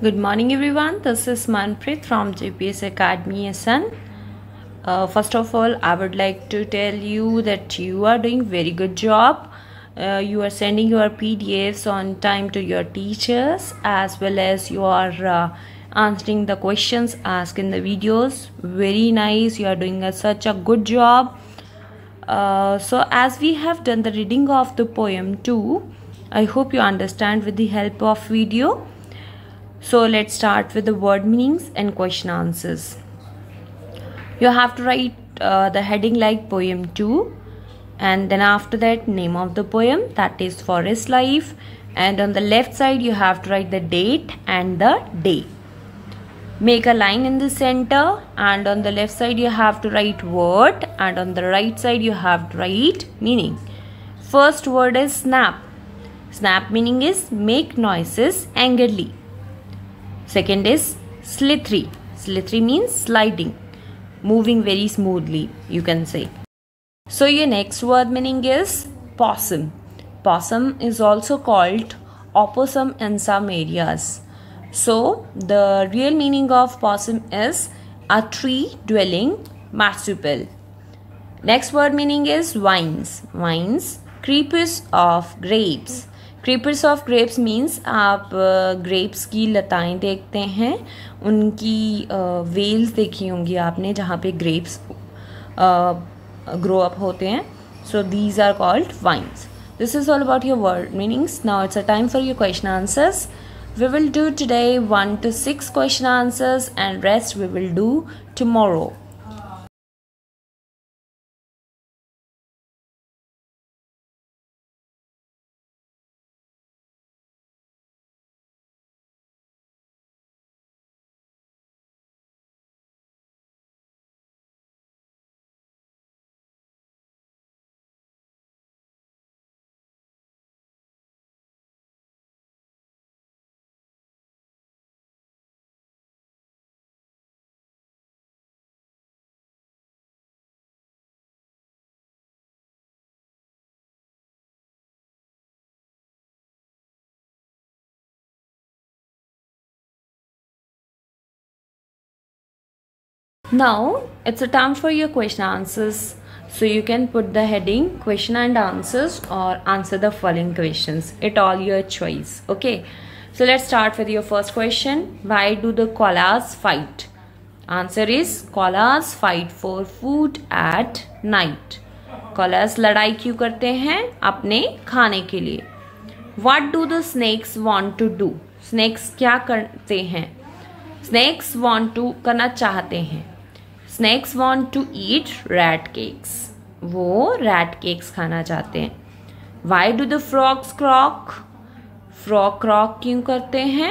Good morning, everyone. This is Manpreet from GPS Academy SN. Uh, first of all, I would like to tell you that you are doing very good job. Uh, you are sending your PDFs on time to your teachers as well as you are uh, answering the questions asked in the videos. Very nice. You are doing a, such a good job. Uh, so as we have done the reading of the poem too, I hope you understand with the help of video. So let's start with the word meanings and question answers. You have to write uh, the heading like poem 2 and then after that name of the poem that is forest life and on the left side you have to write the date and the day. Make a line in the center and on the left side you have to write word and on the right side you have to write meaning. First word is snap. Snap meaning is make noises angrily. Second is slithery. Slithery means sliding, moving very smoothly, you can say. So your next word meaning is possum. Possum is also called opossum in some areas. So the real meaning of possum is a tree dwelling marsupial. Next word meaning is vines. Vines, creepers of grapes. Creepers of grapes means आप grapes की लताएँ देखते हैं, उनकी Wales देखी होंगी आपने जहाँ पे ग्रेप्स ग्रो अप होते हैं। So these are called vines this is all about your word meanings now it's a time for your question answers we will do today one two six question answers and rest we will do tomorrow Now it's a time for your question answers. So you can put the heading question and answers or answer the following questions. It all your choice. Okay. So let's start with your first question. Why do the koalas fight? Answer is koalas fight for food at night. koalas लड़ाई क्यों करते हैं अपने खाने के लिए What do the snakes want to do? Snakes क्या करते हैं Snakes want to करना चाहते हैं snacks want to eat rat cakes वो रैट केक्स खाना चाहते हैं। Why do the frogs croak frog croak क्यों करते हैं?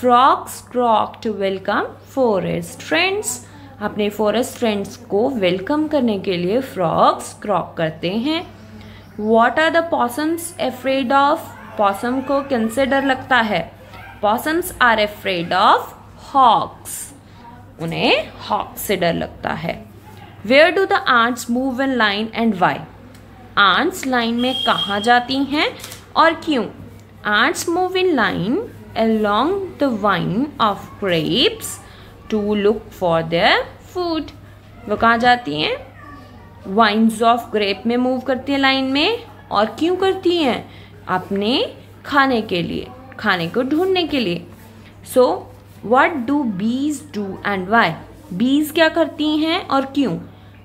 Frogs croak to welcome forest friends अपने फॉरेस्ट फ्रेंड्स को वेलकम करने के लिए फ्रॉक्स क्रॉक करते हैं। What are the possums afraid of possum को किनसे डर लगता है? Possums are afraid of hawks उन्हें हॉक से डर लगता है। Where do the ants move in line and why ants line में कहाँ जाती हैं और क्यों? Ants move in line along the vine of grapes to look for their food वो कहाँ जाती हैं? वाइन्स ऑफ़ ग्रेप में मूव करती हैं लाइन में और क्यों करती हैं? अपने खाने के लिए, खाने को ढूँढने के लिए। So what do bees do and why bees क्या करती हैं और क्यों?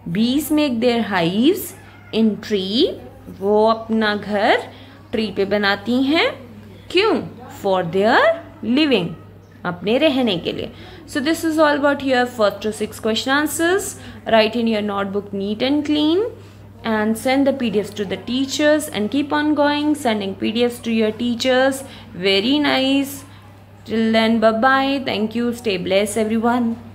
Bees make their hives in tree वो अपना घर ट्री पे बनाती हैं. क्यों? फॉर देयर लिविंग अपने रहने के लिए. So this is all about your first two six question answers write in your notebook neat and clean and send the and send the PDFs to the teachers and keep on going. Sending PDFs to your teachers. Very nice. Till then, bye bye. Thank you. Stay blessed, everyone.